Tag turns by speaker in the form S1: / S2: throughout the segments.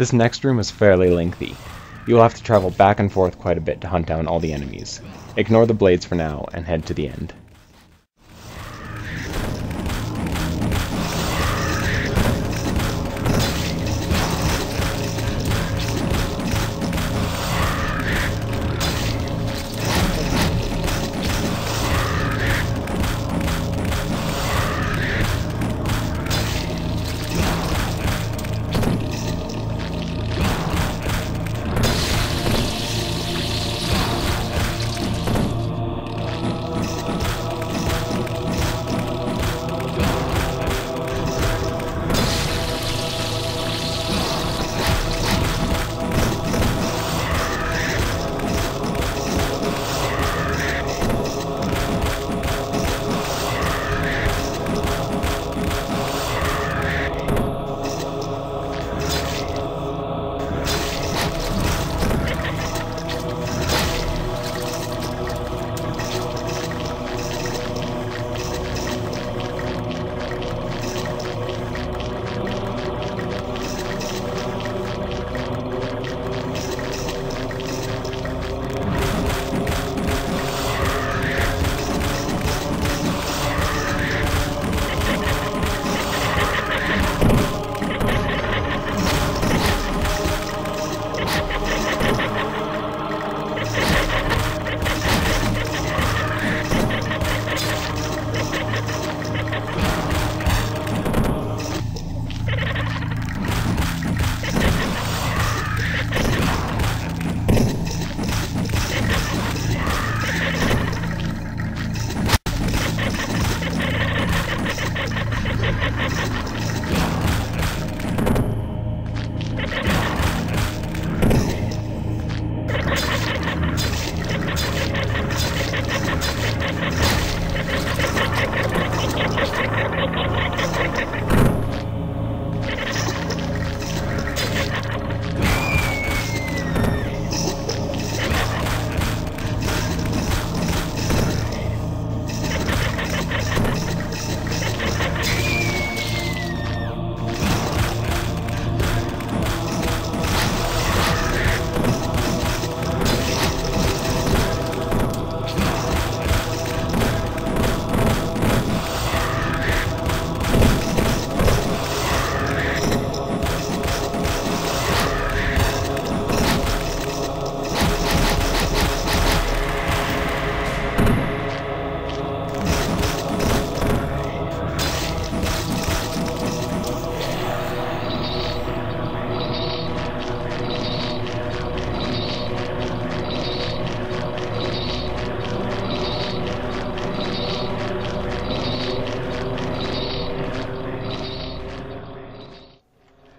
S1: This next room is fairly lengthy. You will have to travel back and forth quite a bit to hunt down all the enemies. Ignore the blades for now, and head to the end.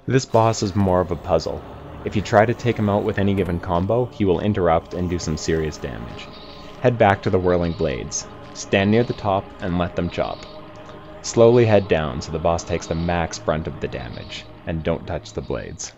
S1: This boss is more of a puzzle. If you try to take him out with any given combo, he will interrupt and do some serious damage. Head back to the whirling blades. Stand near the top and let them chop. Slowly head down so the boss takes the max brunt of the damage, and don't touch the blades.